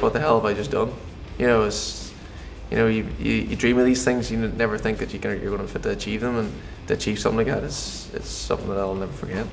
what the hell have I just done? You know, it's you know you, you, you dream of these things, you never think that you can, you're going to fit to achieve them, and to achieve something like that is it's something that I'll never forget.